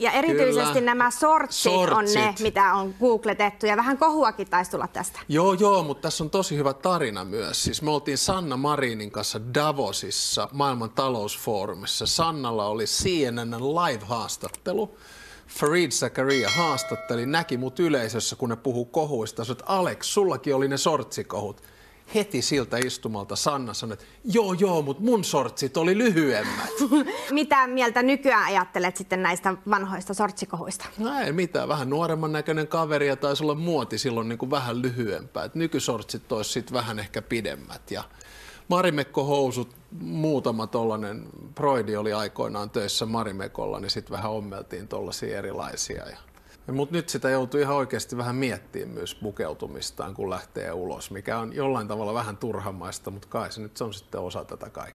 Ja erityisesti Kyllä. nämä sortsit, on ne, Sortsit. mitä on googletettu ja vähän kohuakin taisi tulla tästä. Joo, joo, mutta tässä on tosi hyvä tarina myös. Siis me oltiin Sanna Marinin kanssa Davosissa maailman talousfoorumissa. Sannalla oli CNN live-haastattelu. Farid Zakaria haastatteli, näki mut yleisössä, kun ne puhuu kohuista. Että Alex, sullakin oli ne sortsikohut. Heti siltä istumalta Sanna sanoi, että joo, joo, mutta mun sortsit oli lyhyemmät. Mitä mieltä nykyään ajattelet sitten näistä vanhoista sortsikohuista? No ei mitään, vähän nuoremman näköinen kaveri ja taisi olla muoti silloin niin kuin vähän lyhyempää. Et nykysortsit olisi sitten vähän ehkä pidemmät. Ja Marimekko-housut, muutama tollanen, Broidi oli aikoinaan töissä Marimekolla, niin sitten vähän ommeltiin tollaisia erilaisia. Ja mutta nyt sitä joutuu ihan oikeasti vähän miettimään myös pukeutumistaan, kun lähtee ulos, mikä on jollain tavalla vähän turhamaista, mutta kai se nyt on sitten osa tätä kaikkea.